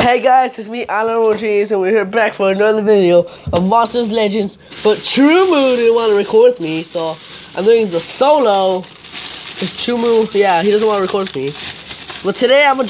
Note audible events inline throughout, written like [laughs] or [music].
Hey guys, it's me, Alan Ortiz, and we're here back for another video of Monsters Legends. But Trumu didn't want to record with me, so I'm doing the solo. It's Trumu, yeah, he doesn't want to record with me. But today I'm gonna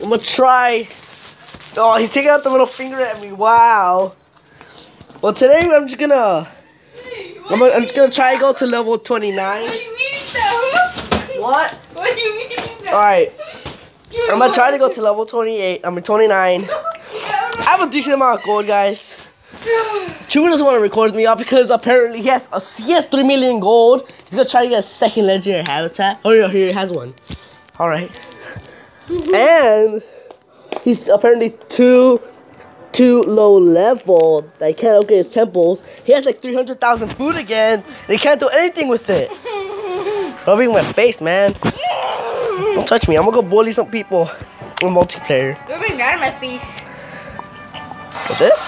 I'm gonna try. Oh, he's taking out the little finger at me. Wow. Well, today I'm just gonna, I'm, gonna, I'm just gonna try to go to level 29. What do you mean though? What? What do you mean though? All right, I'm gonna try to go to level 28. I'm at 29. [laughs] I have a decent amount of gold, guys. Chuba doesn't want to record me up because apparently he has a, he has three million gold. He's gonna try to get a second legendary habitat. Oh yeah, here he has one. All right, and he's apparently too too low level that he can't upgrade his temples. He has like three hundred thousand food again, and he can't do anything with it. [laughs] Rubbing my face, man. Don't touch me. I'm gonna go bully some people in multiplayer. You're being mad at my face. With this?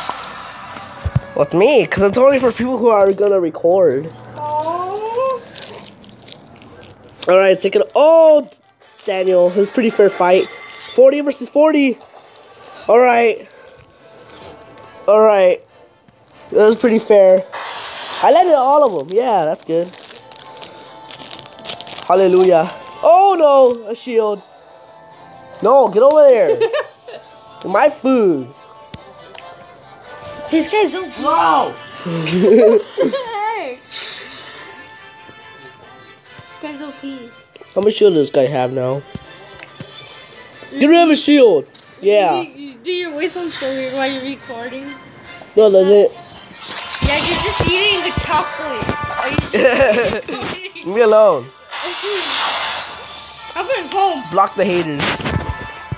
With me? Because it's only for people who are gonna record. Oh. Alright, take it. Oh, Daniel. It was a pretty fair fight. 40 versus 40. Alright. Alright. That was pretty fair. I landed all of them. Yeah, that's good. Hallelujah. Oh no, a shield. No, get over there. [laughs] My food. This guy's so. Hey. This guy's OP. How much shield does this guy have now? Get rid of his shield. Yeah. You, you, do your voice sound so weird while you're recording? No, does it? Yeah, you're just eating the chocolate. Are you [laughs] [laughs] Leave me alone. I'm going home. Block the haters.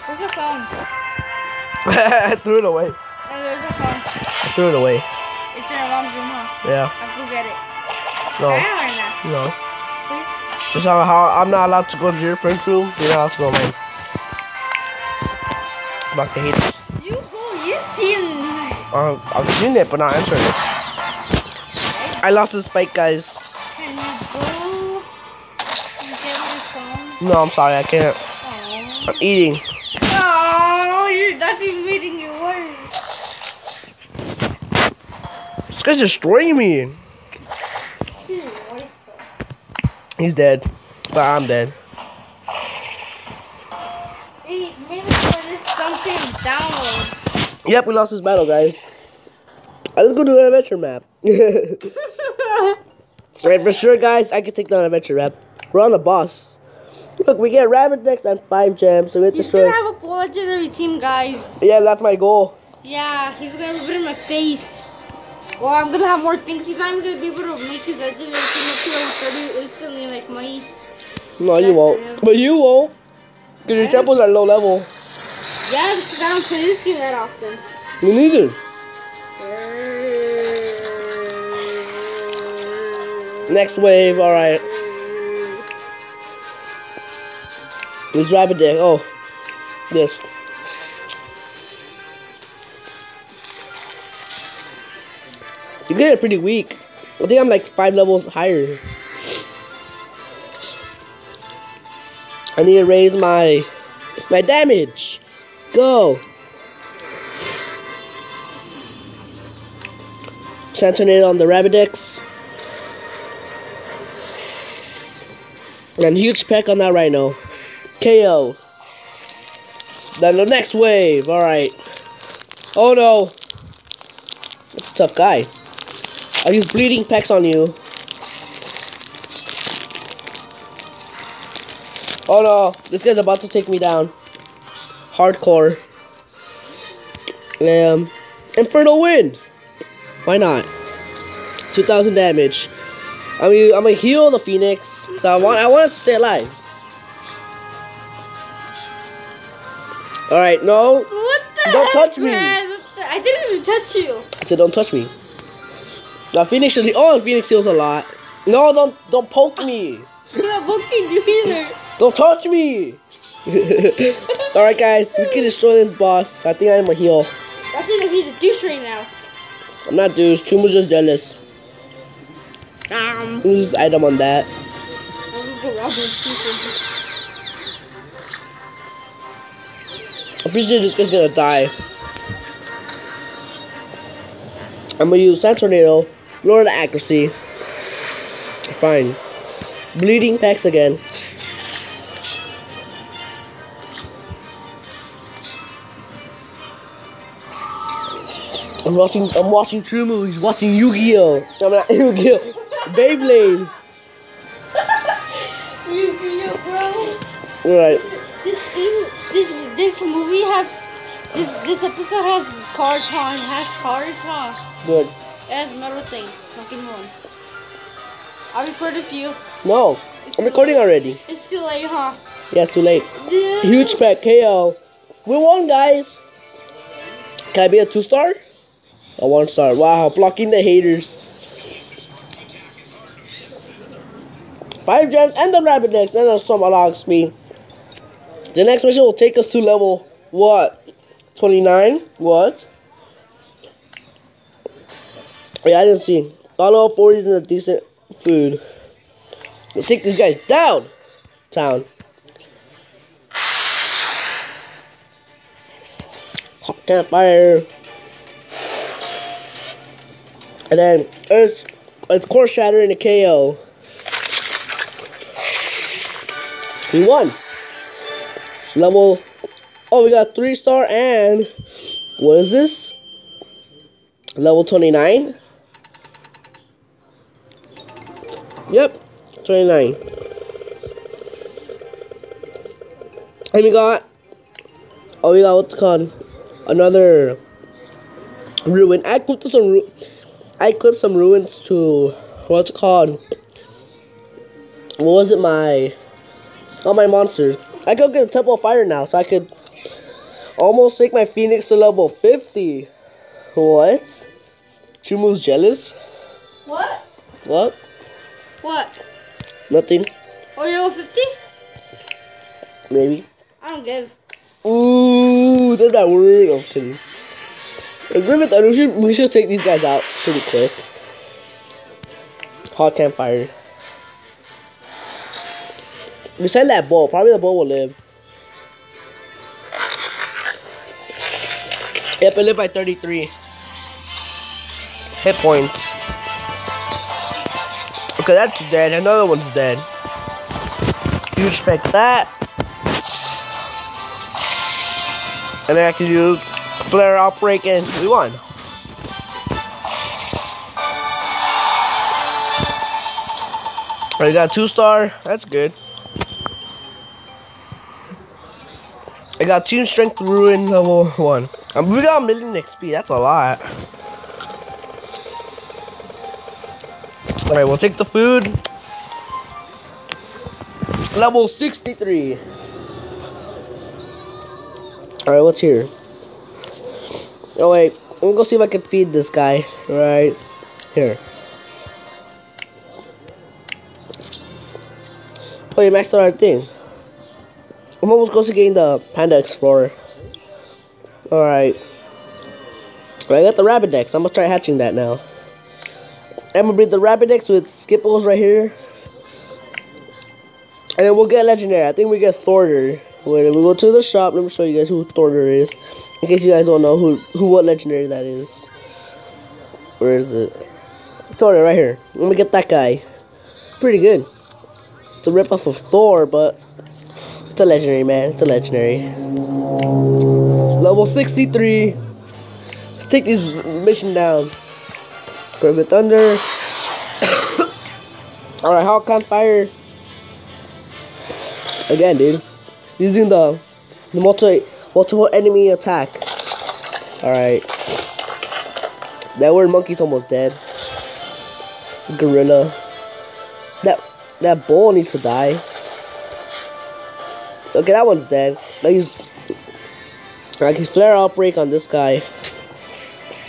Where's your phone? [laughs] I threw it away. Oh, there's your phone. I threw it away. It's in your mom's room, huh? Yeah. I'll go get it. No. Now or not? No. Please? That's how, how I'm not allowed to go to your friend's room. You're not allowed to go mine. Block the haters. You go. You seen Uh, I've seen it, but not answering it. I lost the spike, guys. Can you go and get my phone? No, I'm sorry. I can't. Oh. I'm eating. Oh, you're that's even making it worse. This guy's destroying me. He's dead. But I'm dead. Eight minutes for this Duncan download. Yep, we lost this battle, guys. Uh, Let's go do an adventure map. [laughs] [laughs] right, for sure, guys, I can take down an adventure map. We're on the boss. Look, we get rabbit necks and five gems, so we have to gonna destroy. have a full legendary team, guys. Yeah, that's my goal. Yeah, he's gonna rip it in my face. Well, I'm gonna have more things. He's not even gonna be able to make his legendary team up to level 30 instantly like my. No, you won't. But you won't. Because your temples are low level. Yeah, because I don't play this game that often. Me neither. Next wave, alright. This rabbit deck. Oh, this. You get it pretty weak. I think I'm like five levels higher. I need to raise my my damage. Go. Sand on the Rabidex. And huge peck on that rhino. KO. Then the next wave. Alright. Oh no. That's a tough guy. I'll use bleeding pecks on you. Oh no. This guy's about to take me down. Hardcore. Um, Inferno Wind. Why not? 2,000 damage. I mean, I'm gonna heal the Phoenix. So I want, I want it to stay alive. All right, no. What the Don't heck, touch me. man? I didn't even touch you. I said, don't touch me. Now Phoenix. Oh, Phoenix heals a lot. No, don't, don't poke me. I'm not poking you either. Don't touch me. [laughs] All right, guys, we can destroy this boss. I think I'm a heal. That's even he's a douche right now. I'm not douche. Chuma's just jealous. Um, Who's item on that? I'm gonna go rob him. I'm pretty sure this guy's gonna die. I'm gonna use Sand Tornado, lower the accuracy. Fine. Bleeding packs again. I'm watching I'm watching True Movies, watching Yu-Gi-Oh! I'm not [laughs] Yu-Gi-Oh! Beyblade! [laughs] Yu-Gi-Oh, bro. Alright. This thing, this this movie has this this episode has cards on. It has cards on. Good. It has metal things. Fucking one. I recorded record a few. No. I'm recording already. It's too late, huh? Yeah, it's too late. Yeah. Huge pack KO. We won, guys. Can I be a two star? A one star. Wow, blocking the haters. Five gems and the rabbit next, and some allow speed. The next mission will take us to level what? 29? What? Yeah, I didn't see. All of 40s and a decent food. Let's take these guys down. Town. Campfire. And then Earth, it's core shattering the KO. We won. Level. Oh, we got three star and what is this? Level 29. Yep, 29. And we got. Oh, we got what's called? Another ruin. I clipped some ru- I clipped some ruins to what's called? What was it? My all my monsters. I could get a temple of fire now, so I could almost take my phoenix to level fifty. What? Chumu's jealous? What? What? What? Nothing. Oh, you're level 50? Maybe. I don't give. Ooh, that's that word. I'm kidding. Uh, Griffith, we should, we should take these guys out pretty quick. Hot campfire. Beside that bull, probably the bull will live. Yep, I live by 33 hit points. Okay, that's dead. Another one's dead. You expect that. And then I can use flare outbreak and we won. I got two star. That's good. Got team strength ruin level one. Um, we got a million XP. That's a lot. All right, we'll take the food. Level 63. All right, what's here? Oh wait, I'm gonna go see if I can feed this guy. Right here. Oh, you maxed out our thing. I'm almost close to getting the Panda Explorer. Alright. I got the Rabbit Dex. I'm gonna try hatching that now. I'm gonna breed the Rabbit Dex with Skipples right here. And then we'll get Legendary. I think we get Thorder. When we go to the shop, let me show you guys who Thorder is. In case you guys don't know who, who what Legendary that is. Where is it? Thorder, right here. Let me get that guy. Pretty good. It's a ripoff of Thor, but it's a legendary, man. It's a legendary. Level 63. Let's take this mission down. Griffith Thunder. [coughs] Alright, Hawk on fire. Again, dude. Using the, the multi, multiple enemy attack. Alright. That word monkey's almost dead. Gorilla. That that bull needs to die. Okay, that one's dead. I use I can flare outbreak on this guy.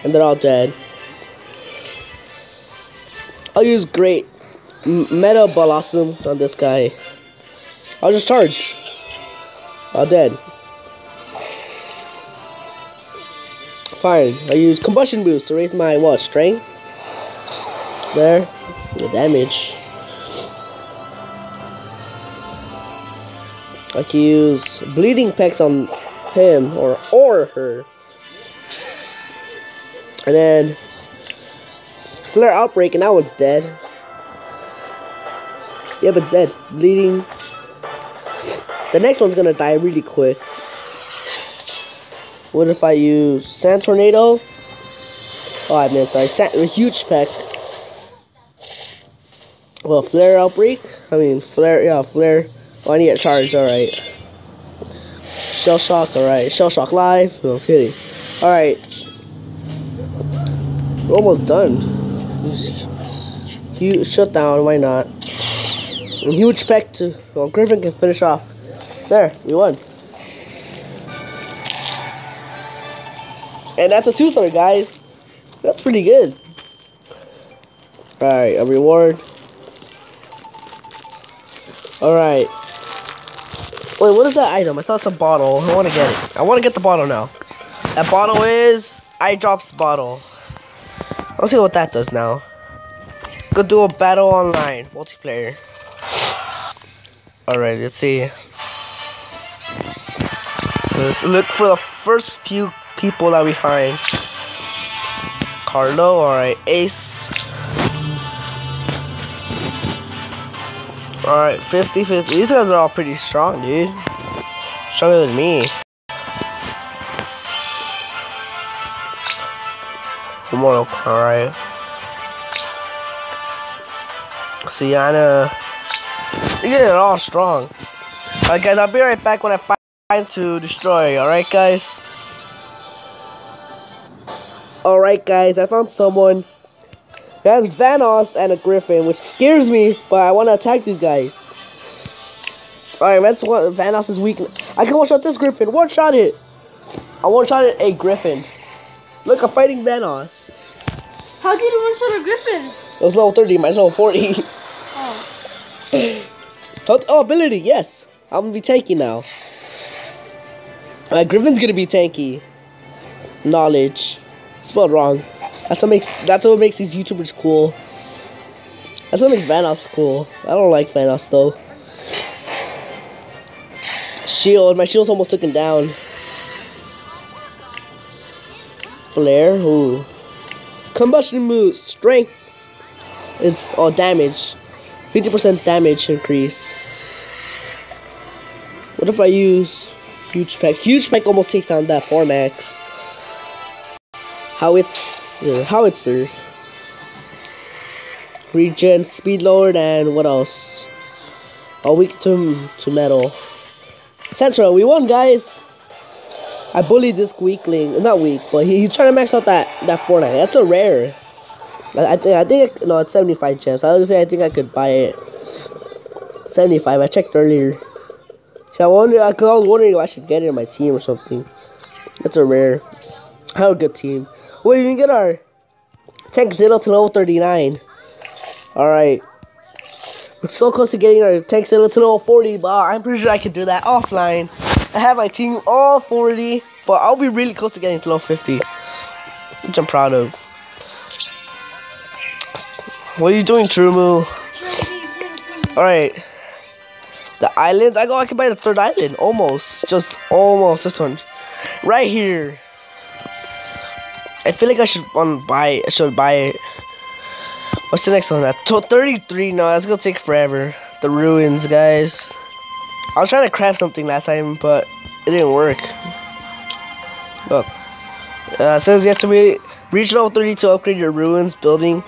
And they're all dead. I'll use great meta blossom on this guy. I'll just charge. All dead. Fine. I use combustion boost to raise my what strength. There, the damage. I can use bleeding packs on him or or her. And then flare outbreak, and that one's dead. Yeah, but dead, bleeding. The next one's gonna die really quick. What if I use sand tornado? Oh, I missed. I sent a huge peck. Well, flare outbreak. I mean, flare. Yeah, flare. Oh, I need a charge. All right. Shell shock. All right. Shell shock live. No, I was kidding. All right. We're almost done. Huge shutdown. Why not? And huge peck to. Well, Griffin can finish off. There, we won. And that's a two-star, guys. That's pretty good. Alright, a reward. Alright. Wait, what is that item? I saw it's a bottle. I want to get it. I want to get the bottle now. That bottle is eye drops bottle. Let's see what that does now. Go do a battle online multiplayer. Alright, let's see. Let's look for the first few people that we find. Carlo, alright, Ace. Alright, 50 50. These guys are all pretty strong, dude. Stronger than me. Immortal, alright. Sienna. They're all strong. Alright, guys, I'll be right back when I find to destroy, alright guys? Alright guys, I found someone who has Vanoss and a Griffin, which scares me, but I want to attack these guys. Alright, that's what Vanoss is weak. I can one-shot this Griffin, one-shot it! I one-shot it a Griffin. Look, I'm fighting Vanoss. How did you one-shot a griffin? It was level 30, mine's level 40. [laughs] Oh. oh, ability, yes! I'm gonna be tanky now. Uh, Griffin's gonna be tanky. Knowledge. Spelled wrong. That's what makes that's what makes these YouTubers cool. That's what makes Vanoss cool. I don't like Vanoss though. Shield. My shield's almost taken down. Flare. Ooh. Combustion moves. Strength. It's all damage. 50% damage increase. What if I use Huge Peck? Huge Peck almost takes down that Fornax. Howitz, uh, Howitzer. Regen, Speed Lord, and what else? A weak to, to metal. Central, we won, guys. I bullied this weakling. Not weak, but he, he's trying to max out that, that Fortnite. That's a rare. I, I think, I think, no, it's 75 gems. I was gonna say, I think I could buy it. 75, I checked earlier. So I wonder, cause I was wondering if I should get it in my team or something. That's a rare. I have a good team. You can get our tank zero to level 39. Alright. We're so close to getting our tank zero to level 40, but I'm pretty sure I can do that offline. I have my team all 40, but I'll be really close to getting to level 50. Which I'm proud of. What are you doing, Trumu? Alright. The islands. I go. I can buy the third island. Almost. Just almost. This one. Right here. I feel like I should to buy. I should buy it. What's the next one? That 33. No, that's gonna take forever. The ruins, guys. I was trying to craft something last time, but it didn't work. Look. Uh, says you have to be reach level 30 to upgrade your ruins building.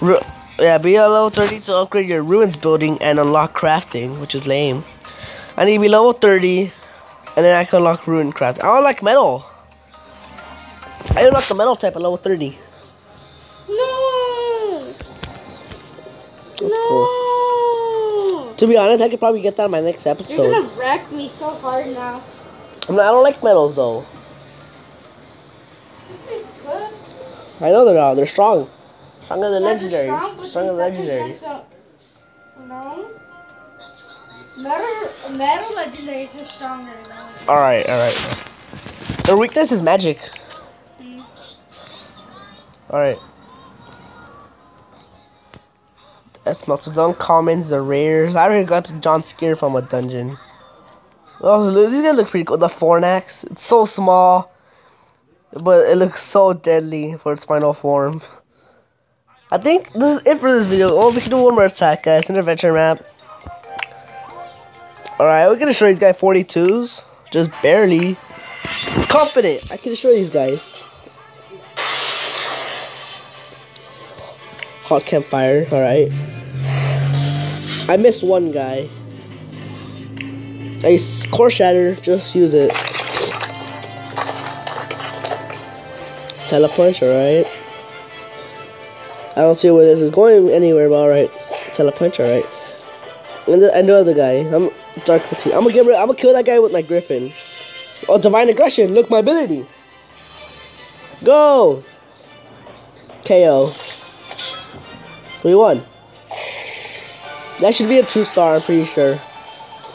Ru yeah, be level 30 to upgrade your ruins building and unlock crafting, which is lame. I need to be level 30, and then I can unlock ruin crafting. I don't like metal. I unlocked the metal type at level 30. No! That's cool. No! To be honest, I could probably get that in my next episode. You're gonna wreck me so hard now. I'm not, I don't like metals though. I know they're not. They're strong. Stronger than Yeah, legendaries. strong, Stronger than legendaries. a- No? Metal, metal legendaries are stronger. Alright, alright. Their weakness is magic. Alright. Down commons, the rares. I already got John Scare from a dungeon. Oh, these guys look pretty cool. The Fornax, it's so small, but it looks so deadly for its final form. I think this is it for this video. Oh, we can do one more attack, guys. An adventure map. Alright, we're gonna show these guys 42s. Just barely. Confident. I can show these guys. Hot campfire, alright. I missed one guy. A core shatter, just use it. Teleport, alright. I don't see where this is going anywhere, but alright. Teleport, alright. And the, another guy. I'm dark fatigue. I'm gonna get rid, I'm gonna kill that guy with my griffin. Oh, divine aggression! Look, my ability. Go. KO. We won. That should be a two star. I'm pretty sure.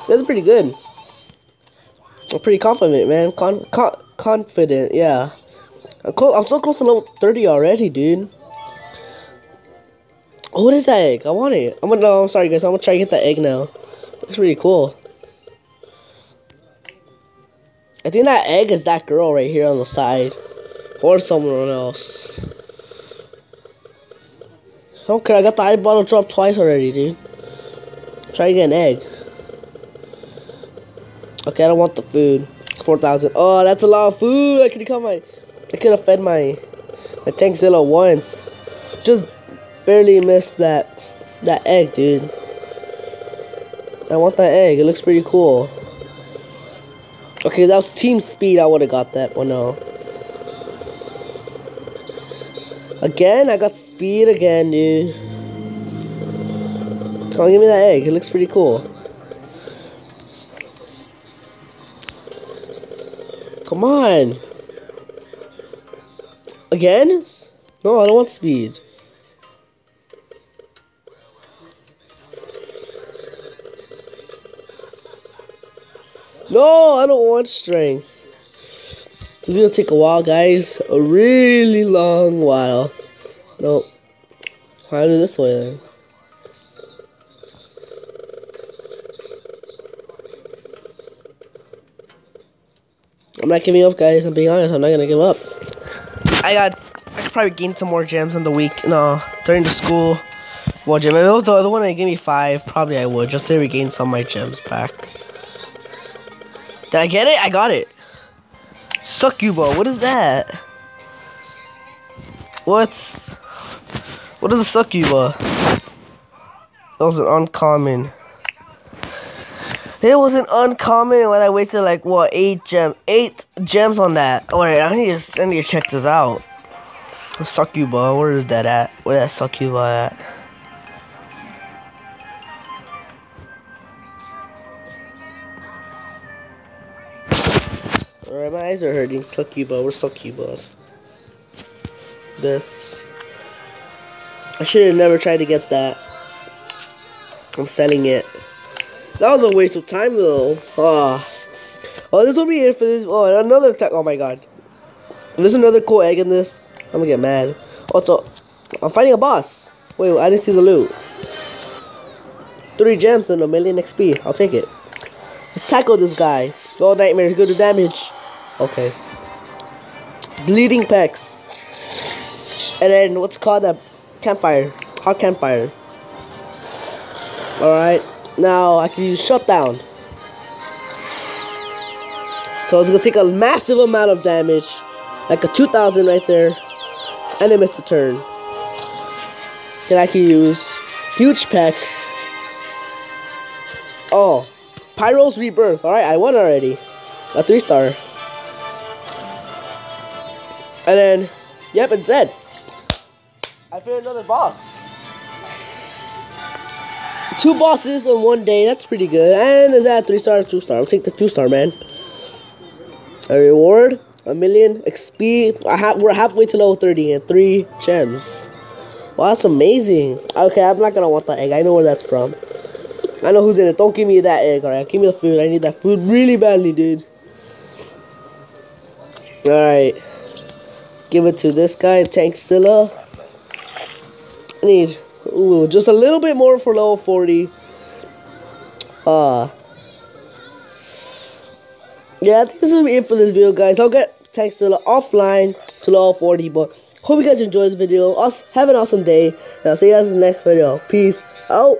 That's pretty good. I'm pretty confident, man. Con, con confident, yeah. I'm, I'm so close to level 30 already, dude. Oh, what is that egg? I want it. I'm gonna. No, I'm sorry, guys. I'm gonna try to get that egg now. Looks really cool. I think that egg is that girl right here on the side, or someone else. Care. I got the eye bottle drop twice already, dude. Try to get an egg. Okay, I don't want the food. Four thousand. Oh, that's a lot of food. I could have my. I could have fed my my Tankzilla once. Just barely missed that that egg, dude. I want that egg. It looks pretty cool. Okay, that was team speed. I would have got that. Well, no. Again, I got speed again, dude. Come on, give me that egg. It looks pretty cool. Come on. Again? No, I don't want speed. No, I don't want strength. It's gonna take a while, guys. A really long while. Nope. How do this way then? I'm not giving up, guys. I'm being honest. I'm not gonna give up. I got. I could probably gain some more gems in the week. No, during the school. Well, gem. If it was the other one that gave me five, probably I would just to regain some of my gems back. Did I get it? I got it. Succuba. What is that? What's what is a succuba? That was an uncommon. It was an uncommon when I wasted like what eight gem eight gems on that. Oh wait, I need to I need to check this out. Succuba, where is that at? Where that succuba at? Alright, my eyes are hurting. Succuba, where's succuba? This. I should have never tried to get that. I'm selling it. That was a waste of time though. Ah. Oh, this will be it for this. Oh, another tech. Oh my god. There's another cool egg in this, I'm gonna get mad. Also, I'm fighting a boss. Wait, I didn't see the loot. Three gems and a million XP. I'll take it. Let's tackle this guy. Oh, nightmare. Go to damage. Okay. Bleeding pecs. And then what's called a campfire. Hot campfire. Alright. Now I can use shutdown. So it's gonna take a massive amount of damage. Like a 2000 right there. And it missed a turn. Then I can use huge peck. Oh. Pyro's rebirth. Alright, I won already. A three star. And then, yep, it's dead. I found another boss. Two bosses in one day, that's pretty good. And is that three star two star? I'll take the two star, man. A reward, a million XP. I have we're halfway to level 30 and three gems. Wow, that's amazing. Okay, I'm not gonna want that egg. I know where that's from. I know who's in it. Don't give me that egg, alright? Give me the food. I need that food really badly, dude. Alright. Give it to this guy, Tankzilla. I need ooh, just a little bit more for level 40. Uh yeah, I think this will be it for this video, guys. I'll get texted offline to level 40, but hope you guys enjoyed this video. Us have an awesome day. And I'll see you guys in the next video. Peace out.